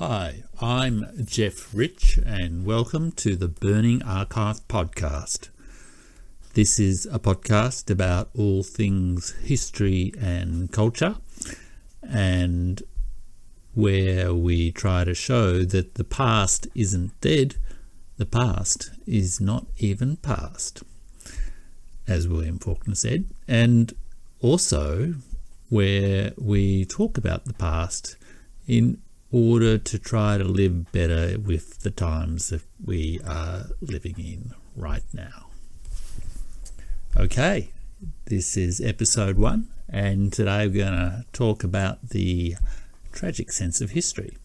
Hi, I'm Jeff Rich, and welcome to the Burning Archive podcast. This is a podcast about all things history and culture, and where we try to show that the past isn't dead, the past is not even past, as William Faulkner said, and also where we talk about the past in order to try to live better with the times that we are living in right now. Okay, this is episode one, and today we're going to talk about the tragic sense of history.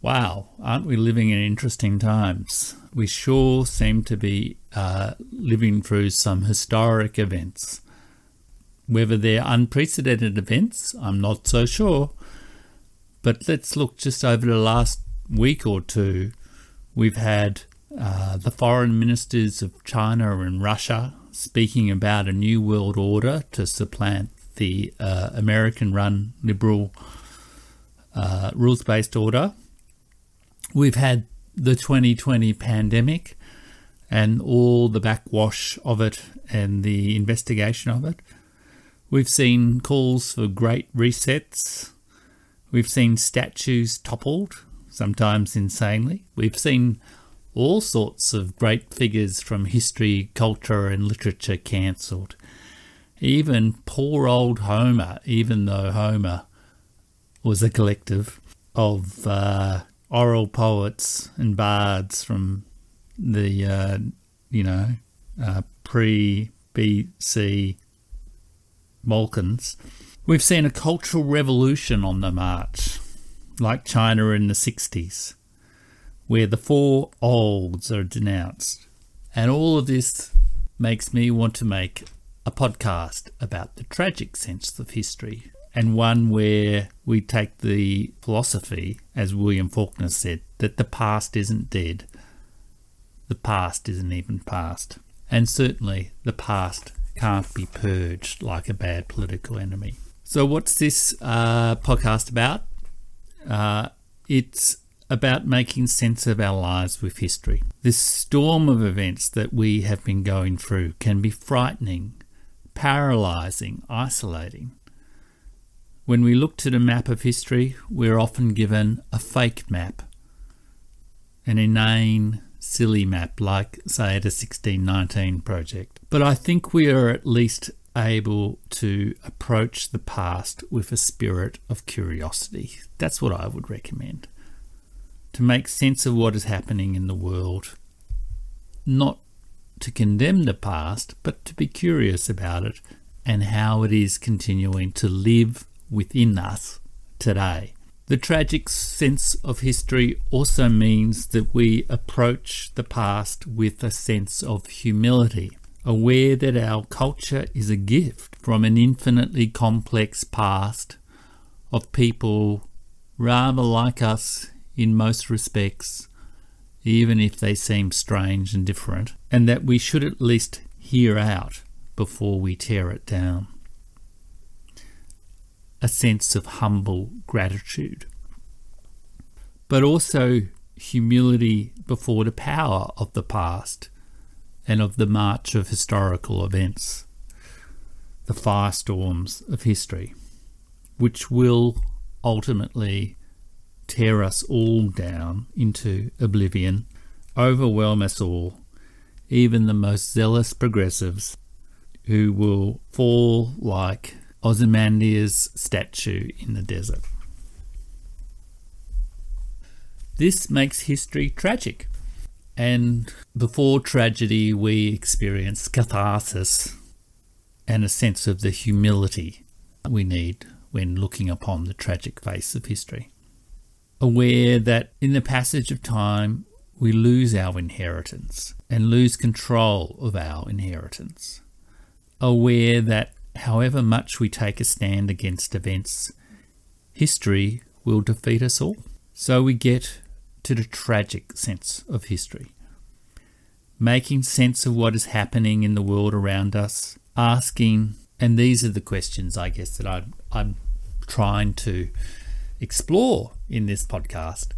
Wow, aren't we living in interesting times? We sure seem to be uh, living through some historic events. Whether they're unprecedented events, I'm not so sure. But let's look just over the last week or two. We've had uh, the foreign ministers of China and Russia speaking about a new world order to supplant the uh, American run liberal uh, rules based order. We've had the 2020 pandemic and all the backwash of it and the investigation of it. We've seen calls for great resets. We've seen statues toppled, sometimes insanely. We've seen all sorts of great figures from history, culture, and literature cancelled. Even poor old Homer, even though Homer was a collective of uh, oral poets and bards from the, uh, you know, uh, pre BC Balkans. We've seen a cultural revolution on the march, like China in the 60s where the four olds are denounced. And all of this makes me want to make a podcast about the tragic sense of history and one where we take the philosophy, as William Faulkner said, that the past isn't dead, the past isn't even past. And certainly the past can't be purged like a bad political enemy. So, what's this uh, podcast about? Uh, it's about making sense of our lives with history. This storm of events that we have been going through can be frightening, paralysing, isolating. When we look to the map of history, we're often given a fake map, an inane, silly map like, say, the 1619 project. But I think we are at least able to approach the past with a spirit of curiosity. That's what I would recommend to make sense of what is happening in the world, not to condemn the past, but to be curious about it and how it is continuing to live within us today. The tragic sense of history also means that we approach the past with a sense of humility, aware that our culture is a gift from an infinitely complex past of people rather like us in most respects, even if they seem strange and different, and that we should at least hear out before we tear it down. A sense of humble gratitude, but also humility before the power of the past and of the march of historical events, the firestorms of history, which will ultimately tear us all down into oblivion, overwhelm us all, even the most zealous progressives who will fall like Ozymandias' statue in the desert. This makes history tragic. And before tragedy, we experience catharsis and a sense of the humility we need when looking upon the tragic face of history aware that in the passage of time we lose our inheritance and lose control of our inheritance. Aware that however much we take a stand against events, history will defeat us all. So we get to the tragic sense of history. Making sense of what is happening in the world around us, asking, and these are the questions I guess that I, I'm trying to explore in this podcast,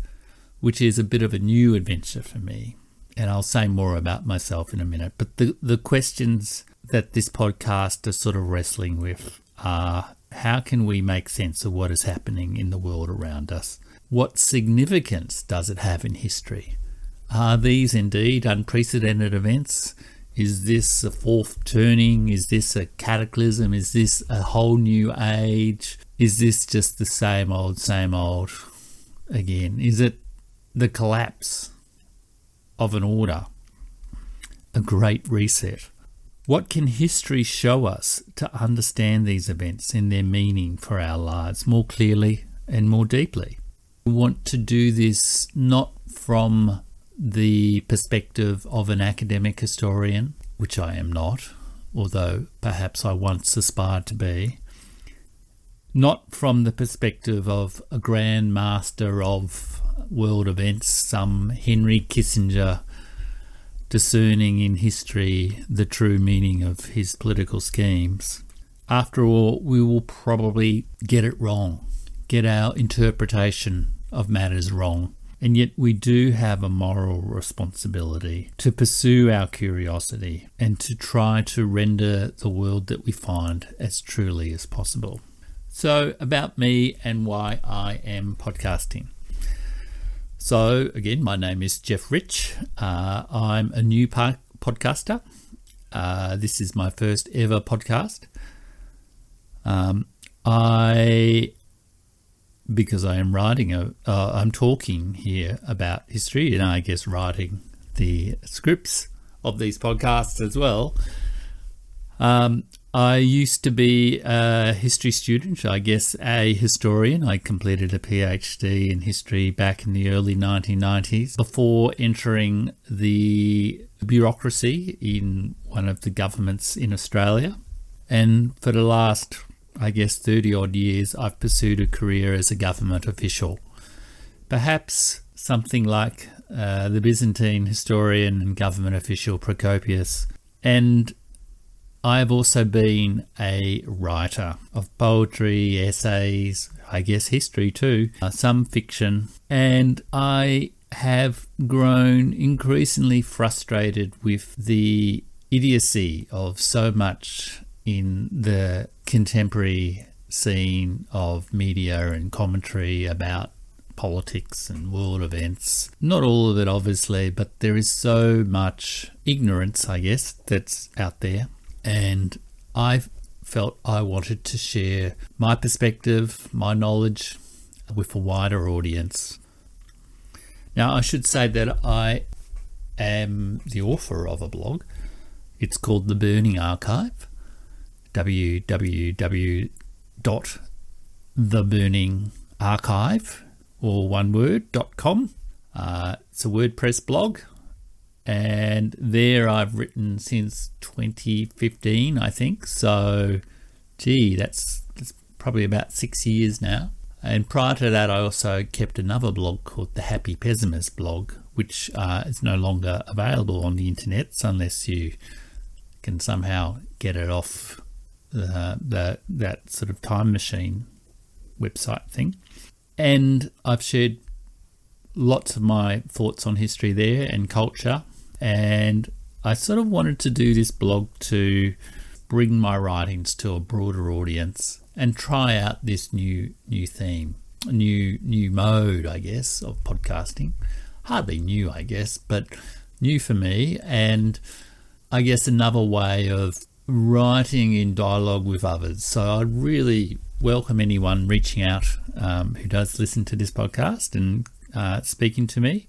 which is a bit of a new adventure for me. And I'll say more about myself in a minute. But the, the questions that this podcast is sort of wrestling with are how can we make sense of what is happening in the world around us? What significance does it have in history? Are these indeed unprecedented events? Is this a fourth turning? Is this a cataclysm? Is this a whole new age? Is this just the same old, same old again? Is it the collapse of an order? A great reset? What can history show us to understand these events and their meaning for our lives more clearly and more deeply? Want to do this not from the perspective of an academic historian, which I am not, although perhaps I once aspired to be, not from the perspective of a grand master of world events, some Henry Kissinger discerning in history the true meaning of his political schemes. After all, we will probably get it wrong, get our interpretation of matters wrong. And yet, we do have a moral responsibility to pursue our curiosity and to try to render the world that we find as truly as possible. So, about me and why I am podcasting. So, again, my name is Jeff Rich. Uh, I'm a new podcaster. Uh, this is my first ever podcast. Um, I because I am writing a, uh, I'm talking here about history, and I guess writing the scripts of these podcasts as well. Um, I used to be a history student, I guess a historian. I completed a PhD in history back in the early 1990s before entering the bureaucracy in one of the governments in Australia. And for the last I guess, 30 odd years, I've pursued a career as a government official. Perhaps something like uh, the Byzantine historian and government official Procopius. And I've also been a writer of poetry, essays, I guess history too, uh, some fiction, and I have grown increasingly frustrated with the idiocy of so much in the contemporary scene of media and commentary about politics and world events. Not all of it, obviously, but there is so much ignorance, I guess, that's out there. And I felt I wanted to share my perspective, my knowledge with a wider audience. Now, I should say that I am the author of a blog. It's called The Burning Archive www.theburningarchive or one word dot com. Uh, it's a WordPress blog, and there I've written since 2015, I think. So, gee, that's, that's probably about six years now. And prior to that, I also kept another blog called the Happy Pessimist blog, which uh, is no longer available on the internet unless you can somehow get it off uh, that that sort of time machine website thing, and I've shared lots of my thoughts on history there and culture, and I sort of wanted to do this blog to bring my writings to a broader audience and try out this new new theme, new new mode, I guess, of podcasting. Hardly new, I guess, but new for me, and I guess another way of writing in dialogue with others. So I'd really welcome anyone reaching out um, who does listen to this podcast and uh, speaking to me.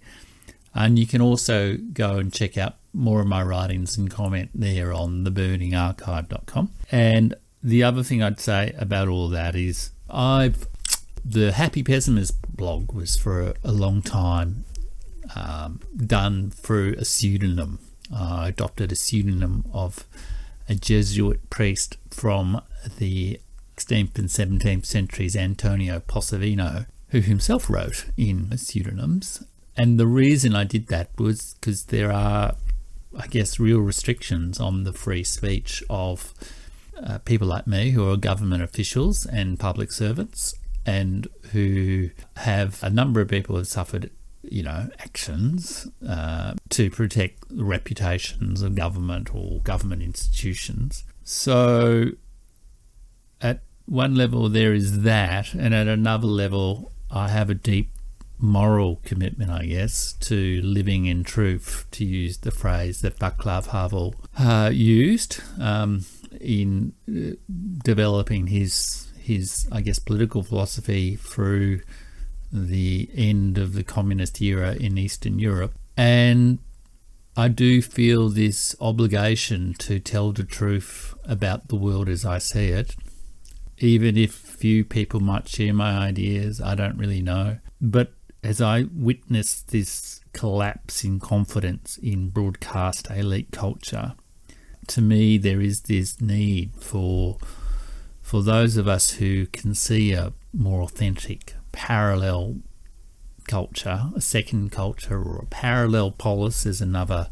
And you can also go and check out more of my writings and comment there on theburningarchive.com. And the other thing I'd say about all that is I've the Happy Pessimist blog was for a long time um, done through a pseudonym. I adopted a pseudonym of a Jesuit priest from the 16th and 17th centuries, Antonio Possevino, who himself wrote in pseudonyms. And the reason I did that was because there are, I guess, real restrictions on the free speech of uh, people like me who are government officials and public servants. and who have a number of people have suffered you know, actions uh, to protect the reputations of government or government institutions. So, at one level, there is that, and at another level, I have a deep moral commitment, I guess, to living in truth, to use the phrase that Václav Havel uh, used um, in uh, developing his his, I guess, political philosophy through the end of the communist era in Eastern Europe. And I do feel this obligation to tell the truth about the world as I see it. Even if few people might share my ideas, I don't really know. But as I witness this collapse in confidence in broadcast elite culture, to me there is this need for for those of us who can see a more authentic, parallel culture, a second culture, or a parallel polis is another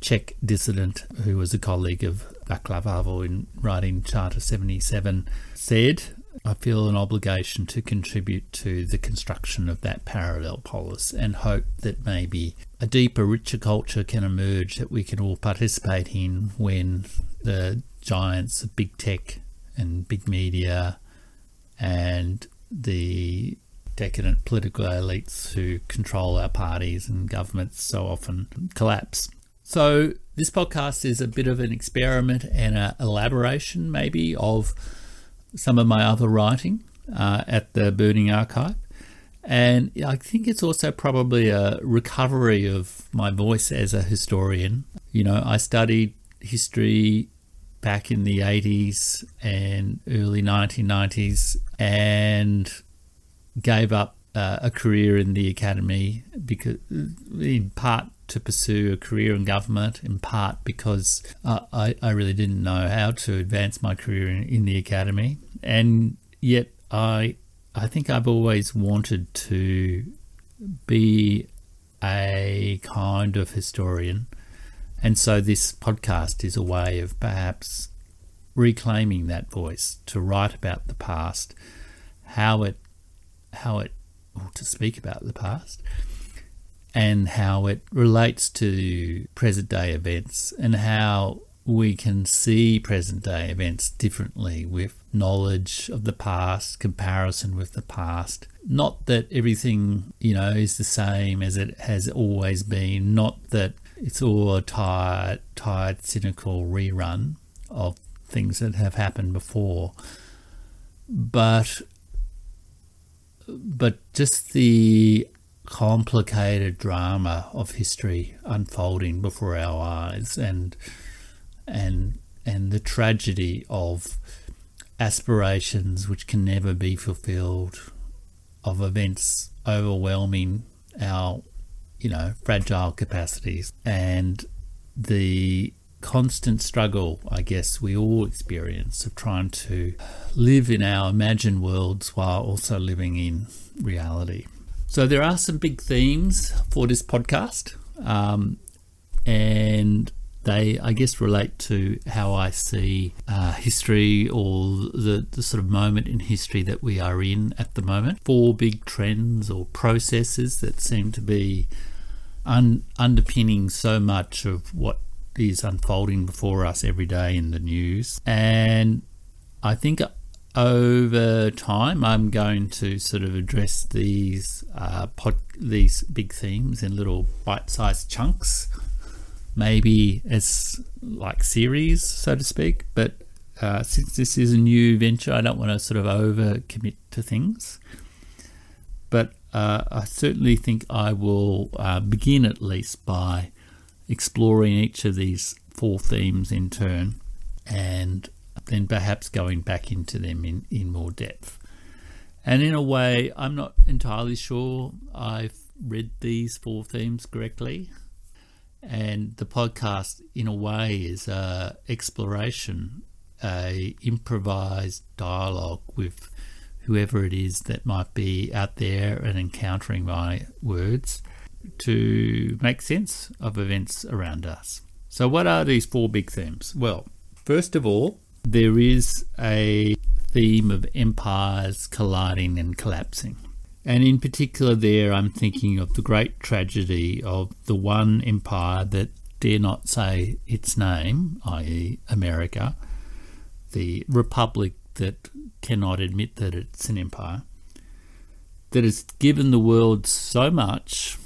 Czech dissident who was a colleague of Václav Havel in writing Charter 77 said, I feel an obligation to contribute to the construction of that parallel polis and hope that maybe a deeper, richer culture can emerge that we can all participate in when the giants of big tech and big media and the decadent political elites who control our parties and governments so often collapse. So, this podcast is a bit of an experiment and an elaboration, maybe, of some of my other writing uh, at the Burning Archive. And I think it's also probably a recovery of my voice as a historian. You know, I studied history back in the 80s and early 1990s and gave up uh, a career in the academy because in part to pursue a career in government in part because uh, I, I really didn't know how to advance my career in, in the academy. And yet I I think I've always wanted to be a kind of historian and so this podcast is a way of perhaps reclaiming that voice to write about the past, how it, how it, or to speak about the past, and how it relates to present day events and how we can see present day events differently with knowledge of the past, comparison with the past. Not that everything, you know, is the same as it has always been, not that it's all a tired, tired, cynical rerun of things that have happened before. But but just the complicated drama of history unfolding before our eyes and and and the tragedy of aspirations which can never be fulfilled of events overwhelming our you know, fragile capacities and the constant struggle, I guess, we all experience of trying to live in our imagined worlds while also living in reality. So, there are some big themes for this podcast, um, and they, I guess, relate to how I see uh, history or the, the sort of moment in history that we are in at the moment. Four big trends or processes that seem to be un- underpinning so much of what is unfolding before us every day in the news. And I think over time, I'm going to sort of address these uh, pod- these big themes in little bite-sized chunks, maybe as like series, so to speak. But uh, since this is a new venture, I don't want to sort of over commit to things. But uh, I certainly think I will uh, begin at least by exploring each of these four themes in turn and then perhaps going back into them in, in more depth. And in a way, I'm not entirely sure I've read these four themes correctly. And the podcast, in a way, is a exploration, a improvised dialogue with whoever it is that might be out there and encountering my words to make sense of events around us. So, what are these four big themes? Well, first of all, there is a theme of empires colliding and collapsing. And in particular, there I'm thinking of the great tragedy of the one empire that dare not say its name, i.e., America, the republic that cannot admit that it's an empire, that has given the world so much,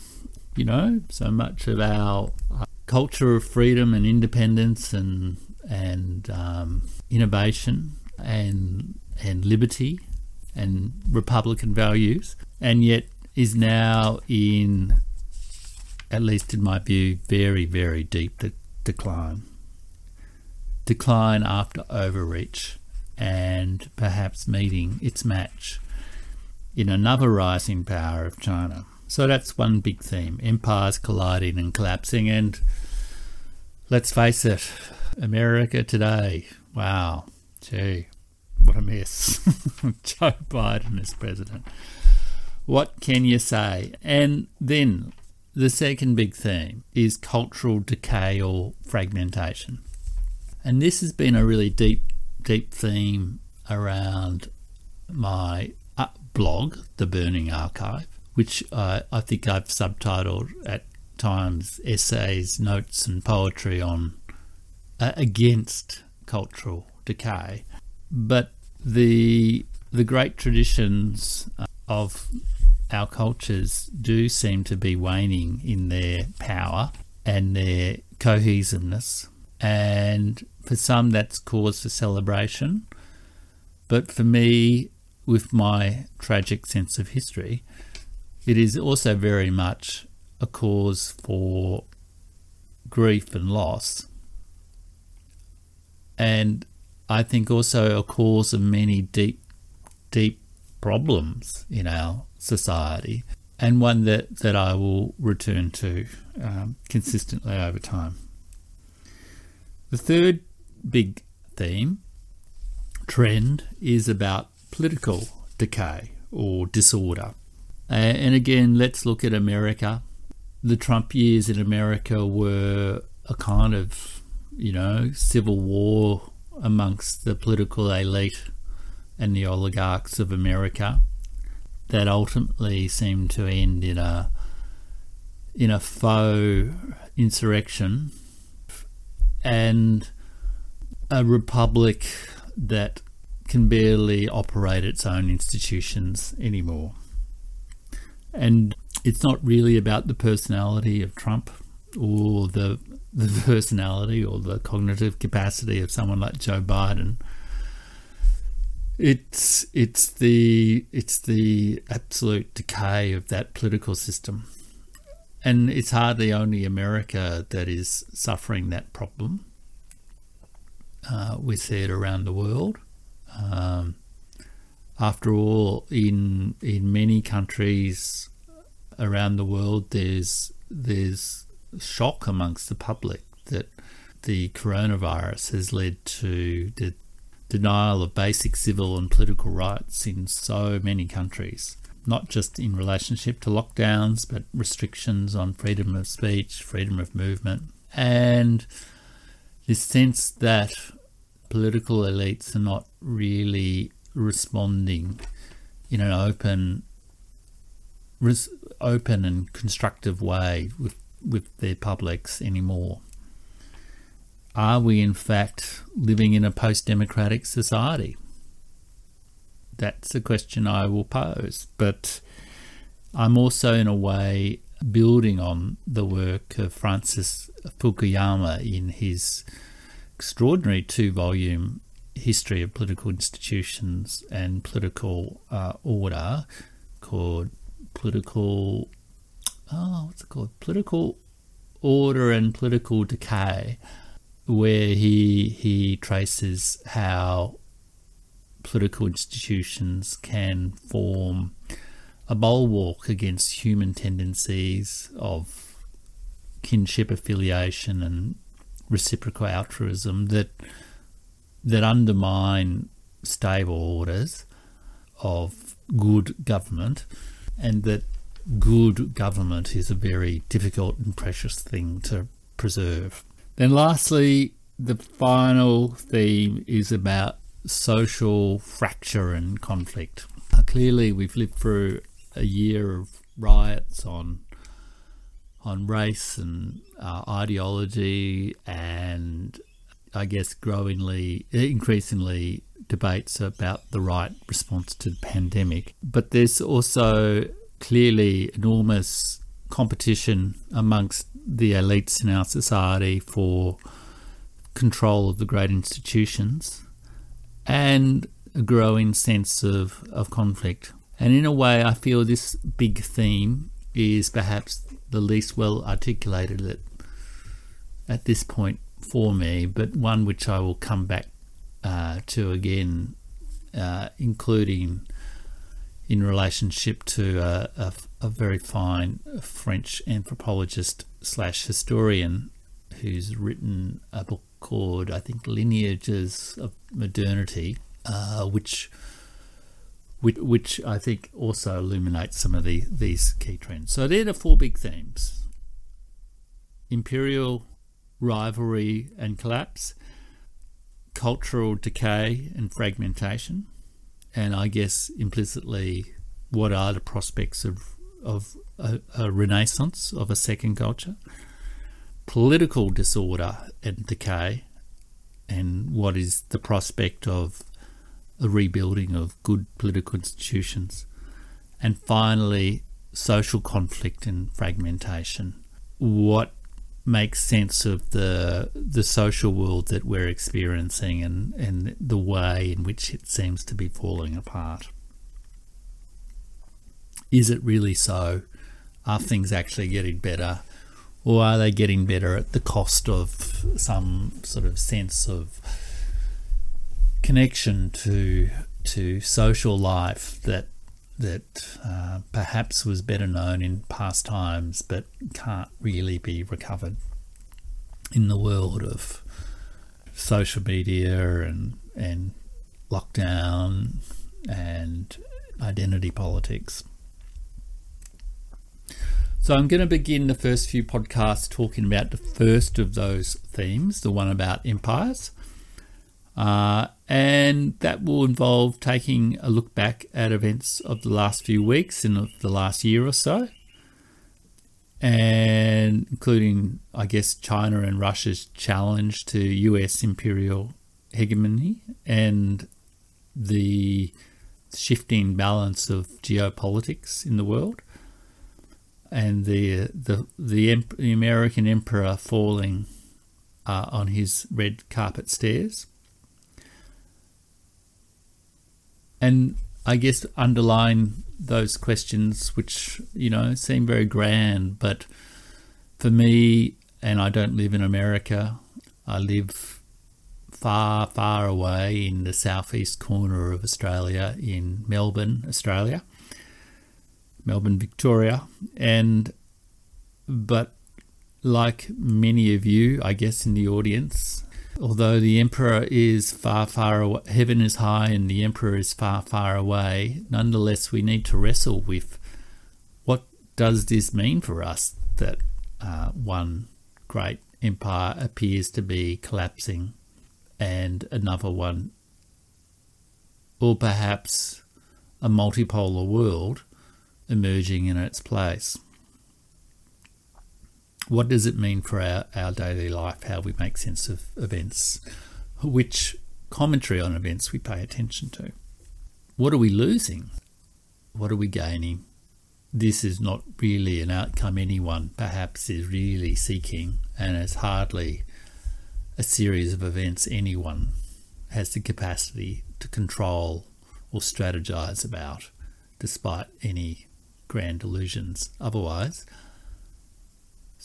you know, so much of our uh, culture of freedom and independence and and um, innovation and and liberty and republican values, and yet is now in, at least in my view, very very deep de- decline. Decline after overreach, and perhaps meeting its match in another rising power of China. So that's one big theme empires colliding and collapsing. And let's face it, America today, wow, gee, what a mess. Joe Biden as president. What can you say? And then the second big theme is cultural decay or fragmentation. And this has been a really deep, deep theme around my uh, blog, The Burning Archive, which uh, I think I've subtitled at times essays, notes, and poetry on uh, against cultural decay. But the the great traditions uh, of our cultures do seem to be waning in their power and their cohesiveness. And for some, that's cause for celebration. But for me, with my tragic sense of history, it is also very much a cause for grief and loss. And I think also a cause of many deep, deep problems in our society, and one that, that I will return to um, consistently over time. The third big theme, trend, is about political decay or disorder. And again, let's look at America. The Trump years in America were a kind of, you know, civil war amongst the political elite and the oligarchs of America that ultimately seemed to end in a in a faux insurrection and a republic that can barely operate its own institutions anymore. And it's not really about the personality of Trump or the the personality or the cognitive capacity of someone like Joe Biden. It's it's the it's the absolute decay of that political system. And it's hardly only America that is suffering that problem. Uh, we see it around the world. Um, after all, in in many countries around the world, there's there's shock amongst the public that the coronavirus has led to the denial of basic civil and political rights in so many countries, not just in relationship to lockdowns, but restrictions on freedom of speech, freedom of movement, and this sense that political elites are not really responding in an open, open and constructive way with with their publics anymore. Are we, in fact, living in a post democratic society? That's a question I will pose. But I'm also, in a way, building on the work of Francis Fukuyama in his extraordinary two volume history of political institutions and political uh, order called Political oh, what's it called? Political order and political decay, where he he traces how political institutions can form a bulwark against human tendencies of kinship affiliation and reciprocal altruism that that undermine stable orders of good government and that good government is a very difficult and precious thing to preserve. Then, lastly, the final theme is about social fracture and conflict. Clearly, we've lived through a year of riots on on race and uh, ideology, and I guess growingly, increasingly, debates about the right response to the pandemic. But there's also clearly enormous competition amongst the elites in our society for control of the great institutions and a growing sense of, of conflict. And in a way, I feel this big theme is perhaps the least well articulated at, this point for me, but one which I will come back uh, to again, uh, including in relationship to a, a, a, very fine French anthropologist slash historian who's written a book called, I think, Lineages of Modernity, uh, which, which, which I think also illuminates some of the, these key trends. So they're the four big themes: imperial rivalry and collapse, cultural decay and fragmentation, and I guess implicitly, what are the prospects of of a, a renaissance of a second culture, political disorder and decay, and what is the prospect of a rebuilding of good political institutions, and finally, social conflict and fragmentation. What makes sense of the the social world that we're experiencing and, and the way in which it seems to be falling apart. Is it really so? Are things actually getting better? Or are they getting better at the cost of some sort of sense of connection to to social life that that uh, perhaps was better known in past times but can't really be recovered in the world of social media and and lockdown and identity politics. So I'm going to begin the first few podcasts talking about the first of those themes, the one about empires. Uh, and that will involve taking a look back at events of the last few weeks and of the last year or so, and including, I guess, China and Russia's challenge to US imperial hegemony and the shifting balance of geopolitics in the world, and the the the, the American emperor falling uh, on his red carpet stairs and I guess underline those questions, which you know seem very grand, but for me, and I don't live in America. I live far, far away in the southeast corner of Australia, in Melbourne, Australia, Melbourne, Victoria, and but like many of you, I guess, in the audience, Although the emperor is far, far away, heaven is high and the emperor is far, far away, nonetheless, we need to wrestle with what does this mean for us that uh, one great empire appears to be collapsing and another one, or perhaps a multipolar world emerging in its place what does it mean for our, our daily life, how we make sense of events, which commentary on events we pay attention to. What are we losing? What are we gaining? This is not really an outcome anyone perhaps is really seeking, and it's hardly a series of events anyone has the capacity to control or strategize about, despite any grand illusions otherwise.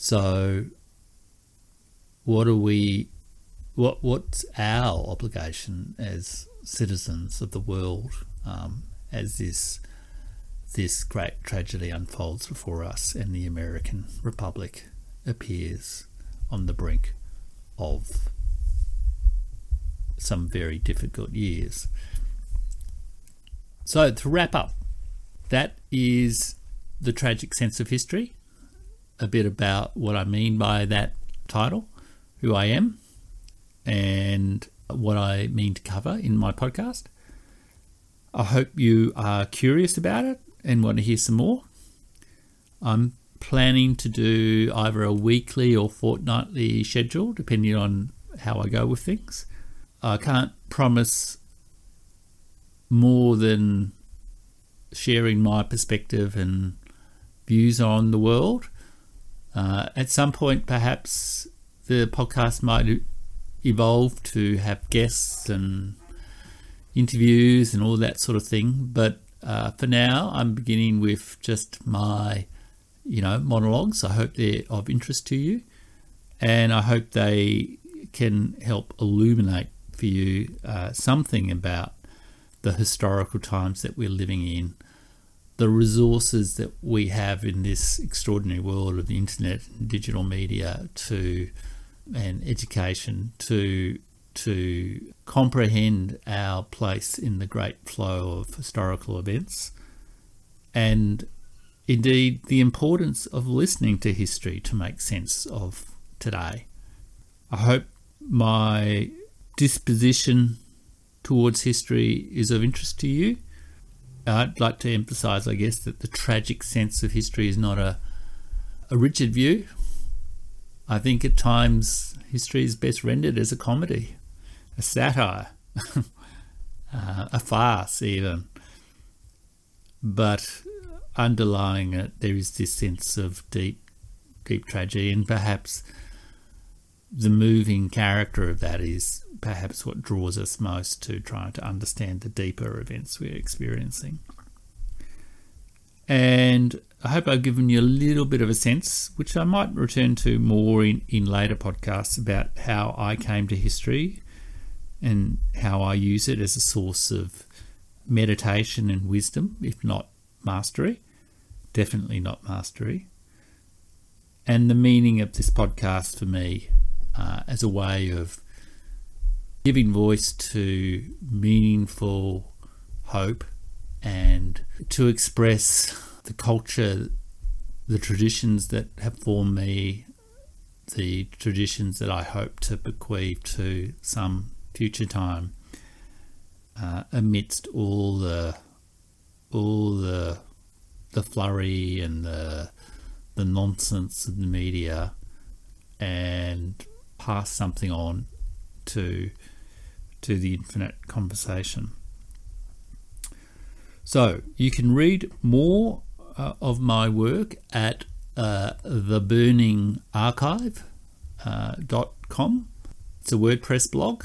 So, what are we? What what's our obligation as citizens of the world um, as this this great tragedy unfolds before us and the American Republic appears on the brink of some very difficult years. So, to wrap up, that is the tragic sense of history a bit about what I mean by that title, who I am, and what I mean to cover in my podcast. I hope you are curious about it and want to hear some more. I'm planning to do either a weekly or fortnightly schedule, depending on how I go with things. I can't promise more than sharing my perspective and views on the world. Uh, at some point, perhaps the podcast might evolve to have guests and interviews and all that sort of thing. But uh, for now, I'm beginning with just my, you know, monologues. I hope they're of interest to you, and I hope they can help illuminate for you uh, something about the historical times that we're living in, the resources that we have in this extraordinary world of the internet and digital media to and education to to comprehend our place in the great flow of historical events and indeed the importance of listening to history to make sense of today. I hope my disposition towards history is of interest to you. I'd like to emphasize, I guess, that the tragic sense of history is not a, a rigid view. I think at times history is best rendered as a comedy, a satire, uh, a farce, even. But underlying it, there is this sense of deep, deep tragedy, and perhaps the moving character of that is perhaps what draws us most to trying to understand the deeper events we're experiencing. And I hope I've given you a little bit of a sense, which I might return to more in, in later podcasts about how I came to history and how I use it as a source of meditation and wisdom, if not mastery. Definitely not mastery. And the meaning of this podcast for me uh, as a way of giving voice to meaningful hope and to express the culture, the traditions that have formed me, the traditions that I hope to bequeath to some future time, uh, amidst all the all the the flurry and the the nonsense of the media, and pass something on to to the infinite conversation. So you can read more uh, of my work at uh, theburningarchive.com. Uh, it's a WordPress blog.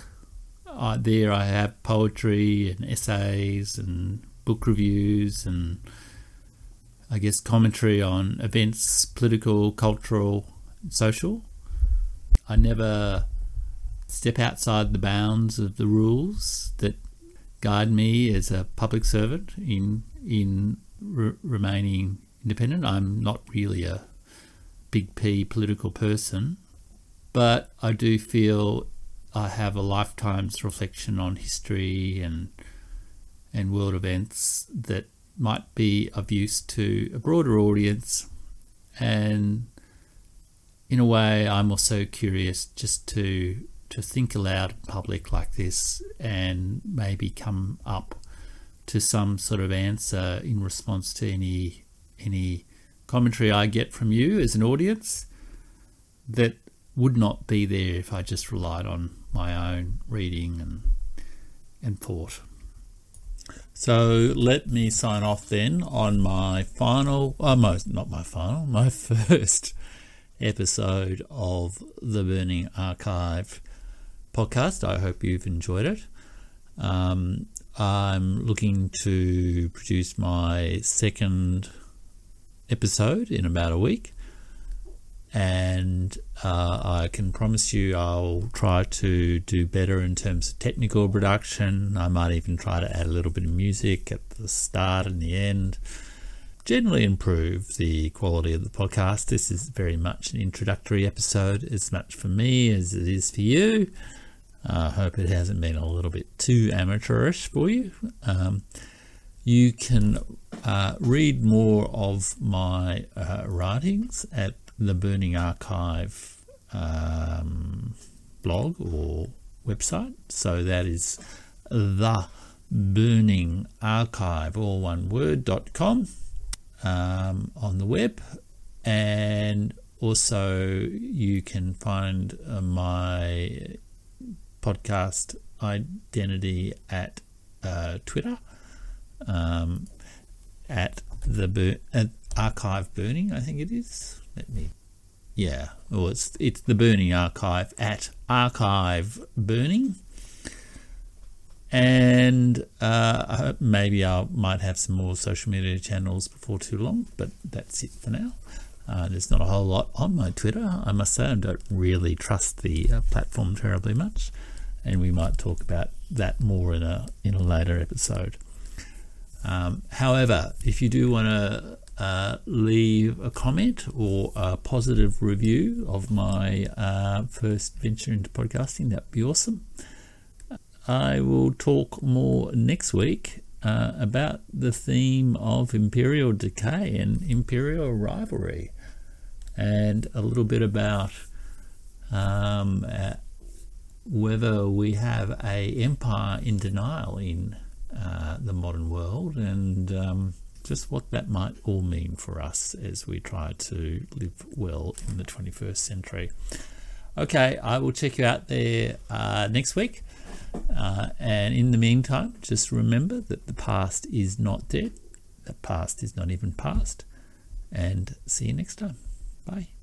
Uh, there I have poetry and essays and book reviews and I guess commentary on events, political, cultural, social. I never step outside the bounds of the rules that guide me as a public servant in in re- remaining independent. I'm not really a big P political person, but I do feel I have a lifetime's reflection on history and and world events that might be of use to a broader audience and in a way I'm also curious just to to think aloud in public like this and maybe come up to some sort of answer in response to any any commentary I get from you as an audience that would not be there if I just relied on my own reading and and thought. So let me sign off then on my final, oh, almost not my final, my first episode of the Burning Archive podcast. I hope you've enjoyed it. Um, I'm looking to produce my second episode in about a week, and uh, I can promise you I'll try to do better in terms of technical production. I might even try to add a little bit of music at the start and the end. Generally, improve the quality of the podcast. This is very much an introductory episode, as much for me as it is for you. I hope it hasn't been a little bit too amateurish for you. Um, you can uh, read more of my uh, writings at the Burning Archive um, blog or website. So that is the burning archive, all one word, dot com um, on the web. And also, you can find uh, my podcast identity at uh, Twitter um, at the bur- at archive burning. I think it is. Let me. Yeah, well, it's it's the burning archive at archive burning, and uh, maybe I might have some more social media channels before too long. But that's it for now. Uh, there's not a whole lot on my Twitter. I must say I don't really trust the uh, platform terribly much, and we might talk about that more in a in a later episode. Um, however, if you do want to uh, leave a comment or a positive review of my uh, first venture into podcasting, that'd be awesome. I will talk more next week uh, about the theme of imperial decay and imperial rivalry, and a little bit about um, uh, whether we have a empire in denial in uh, the modern world and um, just what that might all mean for us as we try to live well in the 21st century. Okay, I will check you out there uh, next week. Uh, and in the meantime, just remember that the past is not dead, the past is not even past. And see you next time. Bye.